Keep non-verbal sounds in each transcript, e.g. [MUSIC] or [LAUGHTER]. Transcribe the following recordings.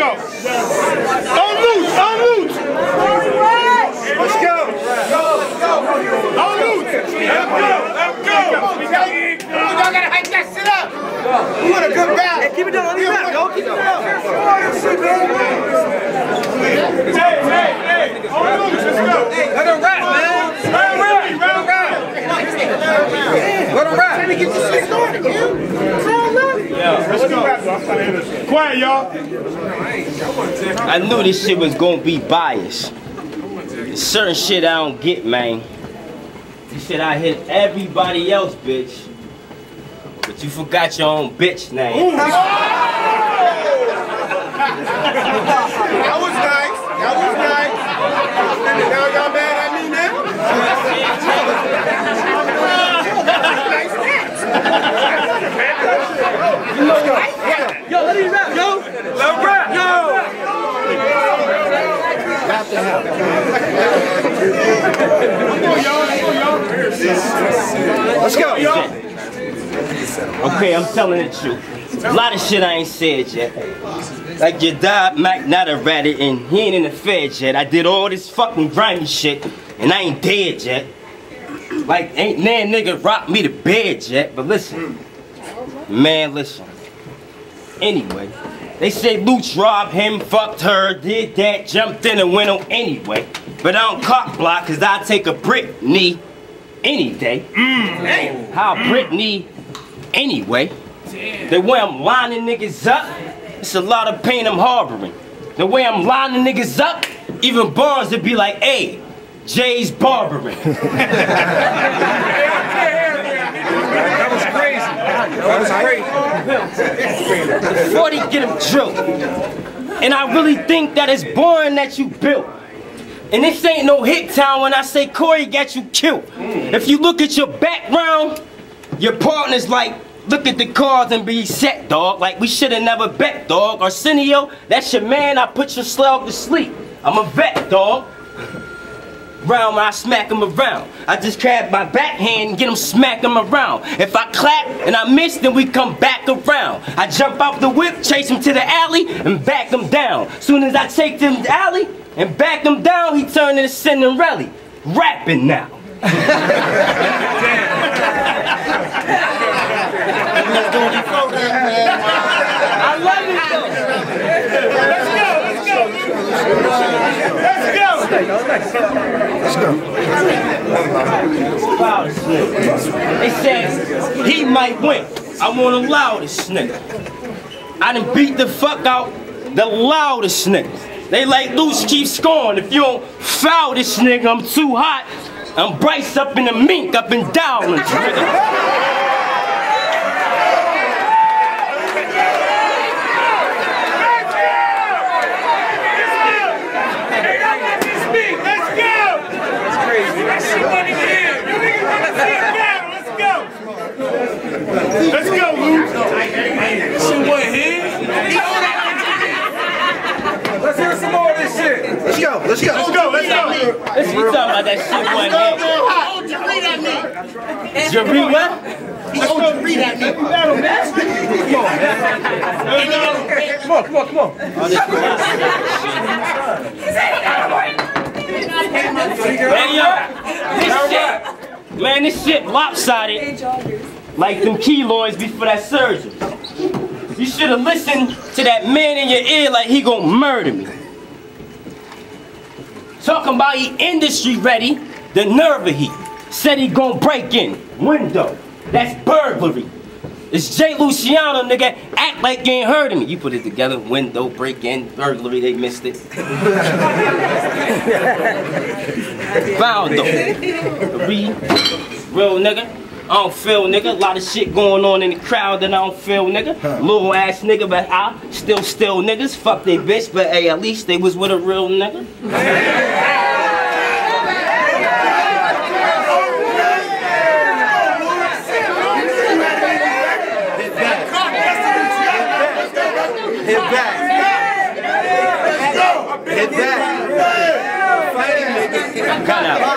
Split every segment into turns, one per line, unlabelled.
go. On loose, on loose. Let's go. On loose. Let's go. Let's go.
Y'all gotta hype that shit up. We want a good battle.
Hey, keep it down, let me rap, yo. Keep it down.
Hey, hey, hey. On loose. Let's go.
Let him rap, man.
Let him rap. Let him rap.
Let him rap.
Get your shit started, man. Call up.
Let's go. Quiet, y'all.
I knew this shit was gonna be biased. There's certain shit I don't get, man. You said I hit everybody else, bitch. But you forgot your own bitch name.
That was nice. That was nice. Now y'all mad at me now? nice catch.
Yo, let him rap, yo.
Let him rap.
Yo.
Let's go.
Okay, I'm telling the truth. A lot of shit I ain't said yet. Like your dad Mac not a ratted and he ain't in the feds yet. I did all this fucking grimy shit and I ain't dead yet. Like ain't nan nigga rock me to bed yet. But listen, man, listen. Anyway, they say Luch robbed him, fucked her, did that, jumped in and went on anyway. But I don't cock block cause I take a Britney any day. How Britney anyway. The way I'm lining niggas up, it's a lot of pain I'm harboring. The way I'm lining niggas up, even Barnes would be like, hey, Jay's barbering. [LAUGHS] [LAUGHS] 40 get him drilled. And I really think that it's boring that you built. And this ain't no hit town when I say Corey got you killed. If you look at your background, your partner's like, look at the cards and be set, dog. Like we should have never bet, dog. Arsenio, that's your man, I put your slug to sleep. I'm a vet, dog. Round when I smack him around. I just grab my backhand and get him smack him around. If I clap and I miss, then we come back around. I jump out the whip, chase him to the alley, and back him down. Soon as I take him to the alley and back him down, he turn into Cinderella. Rapping now. I love it though.
Let's go.
Wow, this nigga. They said he might win. I won't allow this nigga. I done beat the fuck out the loudest nigga. They like loose keep scoring. If you don't foul this nigga, I'm too hot. I'm Bryce up in the mink, up and down. [LAUGHS] nigga.
Let's go, Lou.
Let's hear some more of this shit.
Let's go. Let's go.
Let's go. Let's go.
Listen, you talking about that shit one
Go,
here.
real hot. Read at me.
Jerry what?
He owed you read at me.
Come on, come on, come on.
Hey yo, this shit, man, this shit lopsided like them keloids before that surgery. You should have listened to that man in your ear like he gonna murder me. Talking about he industry ready, the nerve of he. Said he gonna break in, window. That's burglary. It's Jay Luciano, nigga. Act like you ain't heard of me. You put it together, window, break in, burglary, they missed it. [LAUGHS] Found though. Real, real nigga. I don't feel nigga. A lot of shit going on in the crowd that I don't feel nigga. Little ass nigga, but I still still niggas. Fuck they bitch, but hey, at least they was with a real nigga. [LAUGHS]
Hit back. Hit back. Fighting nigga.
Cut out.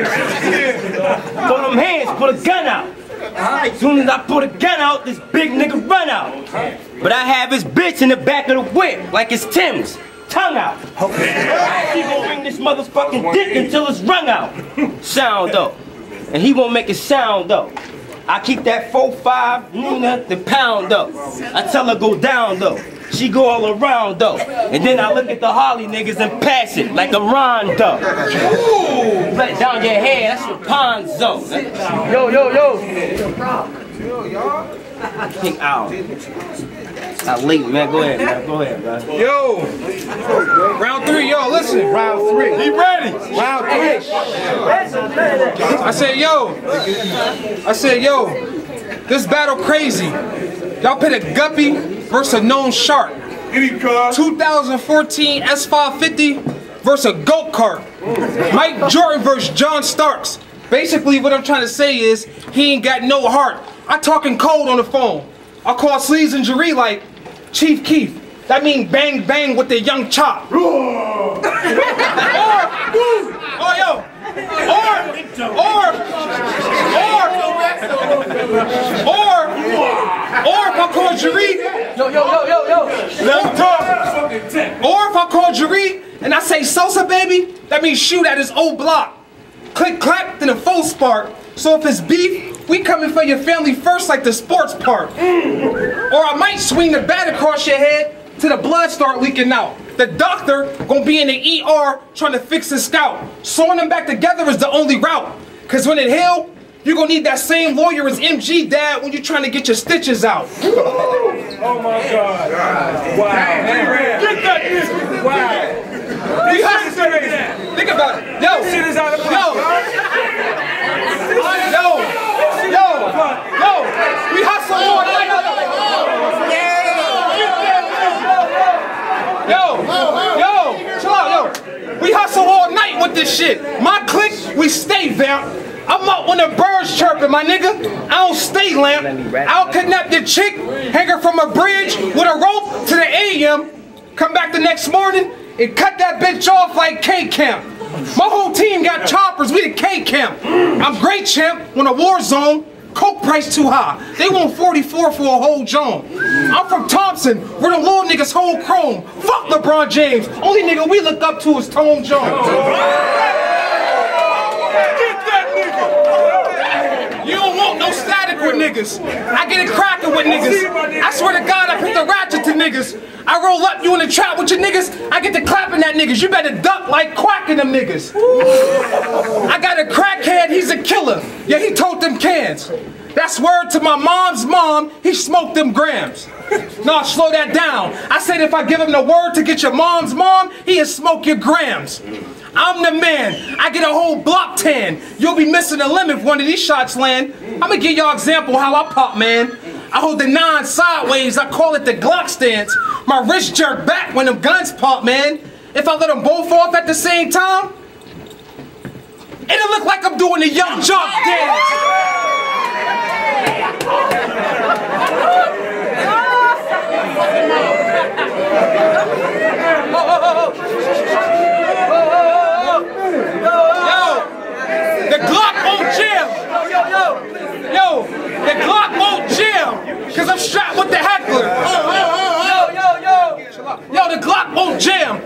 Weave in. Throw them hands, put a gun out. As soon as I put a gun out, this big nigga run out. But I have his bitch in the back of the whip, like it's Tim's. Tongue out. He gon' ring this motherfucking dick until it's rung out. Sound though. And he won't make it sound though. I keep that 4-5 Nina the pound though. I tell her go down though. She go all around though. And then I look at the Holly niggas and pass it like a rondo. Ooh, let down your head, that's your ponzo.
Yo, yo, yo.
King Owl. I late, man. Go ahead, man. Go ahead, man.
Yo. Round three, yo, listen.
Round three. He ready.
Round three. I said, yo. I said, yo. This battle crazy. Y'all pit a guppy versus a known shark.
Get him, cuz.
2014 S550 versus a goat cart. Mike Jordan versus John Starks. Basically, what I'm trying to say is he ain't got no heart. I talking cold on the phone. I call Sleeves and Jaree like Chief Keef. That mean bang bang with the young chop. or, oh yo, or, or, or, or, or if I call Jaree, yo, yo, yo, yo, yo.
Let him talk.
Or if I call Jaree and I say Sosa baby, that means shoot at his old block. Click clap, then a full spark. So if it's beef, we coming for your family first like the sports park. [LAUGHS] Or I might swing the bat across your head till the blood start leaking out. The doctor gonna be in the ER trying to fix his scalp. Sewing them back together is the only route. Cause when it heal, you're gonna need that same lawyer as MG dad when you're trying to get your stitches out. [LAUGHS]
Oh my God. Wow. Get that nigga. Wow.
We hustle. Think about it. Yo,
Shit is out of
yo, yo, yo, yo. We hustle all night. Yo, yo, chill out, yo. We hustle all night with this shit. My clique, we stay vamp. I'm up when the birds chirping, my nigga. I don't stay lamp. I'll kidnap the chick, hang her from a bridge with a rope to the AM. Come back the next morning and cut that bitch off like K Camp. My whole team got choppers, we the K Camp. I'm great champ when a war zone. Coke price too high. They want 44 for a whole Joan. I'm from Thompson, where the little niggas hold chrome. Fuck LeBron James. Only nigga we look up to is Tone Jones.
Get that nigga.
You don't no static with niggas. I get it cracking with niggas. I swear to God, I put the ratchet to niggas. I roll up you in the trap with your niggas. I get to clapping at niggas. You better duck like quacking them niggas. I got a crackhead, he's a killer. Yeah, he told them cans. That's word to my mom's mom, he smoked them grams. No, slow that down. I said if I give him the word to get your mom's mom, he'll smoke your grams. I'm the man. I get a whole block tan. You'll be missing a limb if one of these shots land. I'm gonna give y'all example how I pop, man. I hold the nine sideways. I call it the Glock stance. My wrist jerk back when them guns pop, man. If I let them both off at the same time, it'll look like I'm doing a young jump dance. Yo, the Glock won't jam. Yo, yo, yo, the Glock won't jam. Cause I'm strapped with the heckler. Yo, yo, yo. Yo, the Glock won't jam.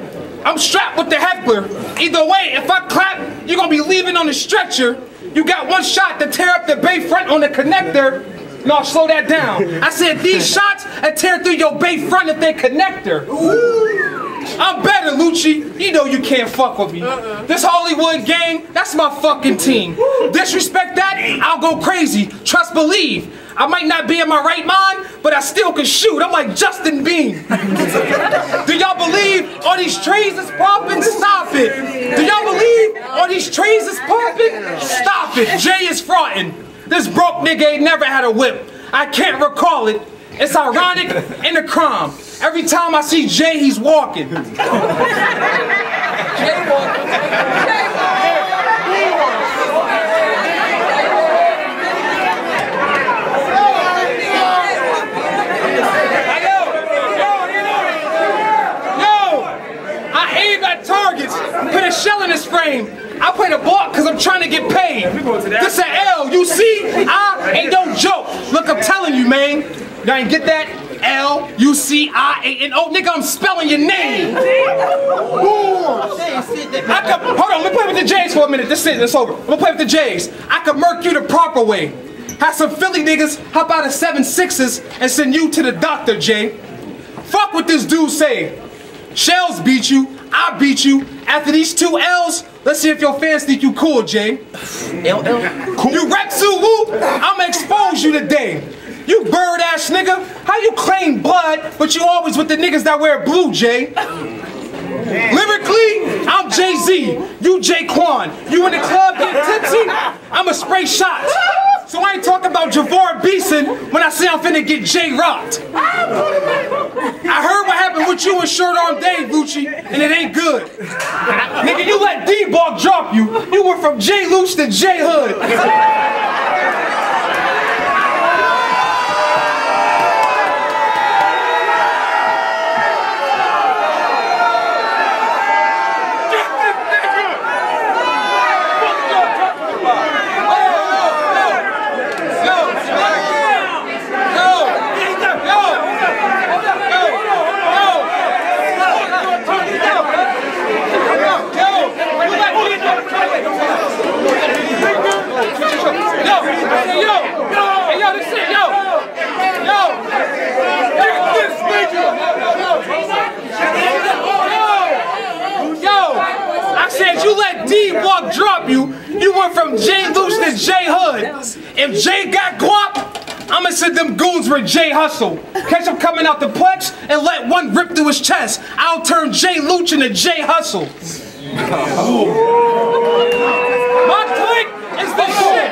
I'm strapped with the heckler. Either way, if I clap, you're gonna be leaving on the stretcher. You got one shot to tear up the bay front on the connector. No, slow that down. I said these [LAUGHS] shots will tear through your bay front if they connector. I'm better, Lucci. You know you can't fuck with me. Uh-uh. This Hollywood gang, that's my fucking team. Disrespect that, I'll go crazy. Trust, believe. I might not be in my right mind, but I still can shoot. I'm like Justin Bean. [LAUGHS] Do y'all believe all these trees is popping? Stop it. Do y'all believe all these trees is popping? Stop it. Jay is fronting. This broke nigga ain't never had a whip. I can't recall it. It's ironic and a crime. Every time I see Jay, he's walking. Yo, I aim at targets, put a shell in his frame. I play the block because I'm trying to get paid. This an L. You see? I ain't no joke. Look, I'm telling you, man. Y'all ain't get that? L U C I A N O. Nigga, I'm spelling your name. I could, hold on, let me play with the J's for a minute. This is it's over. I'm gonna play with the J's. I could murk you the proper way. Have some Philly niggas hop out of seven sixes and send you to the doctor, Jay. Fuck what this dude say. Shells beat you, I beat you. After these two L's, let's see if your fans think you cool, Jay.
L L.
You rap Woo, I'ma expose you today. You bird ass nigga, how you claim blood, but you always with the niggas that wear blue, Jay? Lyrically, I'm Jay Z. You Jay Quan. You in the club get tipsy? I'ma spray shots. So I ain't talking about Javar Beeson when I say I'm finna get Jay rocked. I heard what happened with you and Shirt Arm Dave, Gucci, and it ain't good. Nigga, you let D-Bog drop you. You went from J Loose to J Hood. you let D Drop you, you went from J Loose to J Hood. If J got guap, I'ma send them goons with J Hustle. Catch him coming out the plex and let one rip through his chest. I'll turn J Looch into J Hustle. My clique is the shit.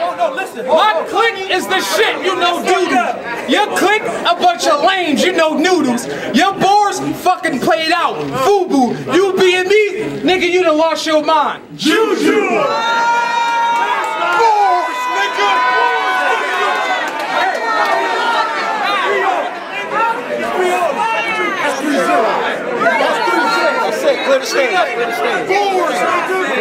My clique is the shit. You know doodle. Your click, a bunch of lames. You know noodles. Your boars fucking played out. Fubu. You being me, nigga, you done lost your mind.
Juju! Force, nigga!
That's it. Clear the stage. Clear the stage.
Force, nigga!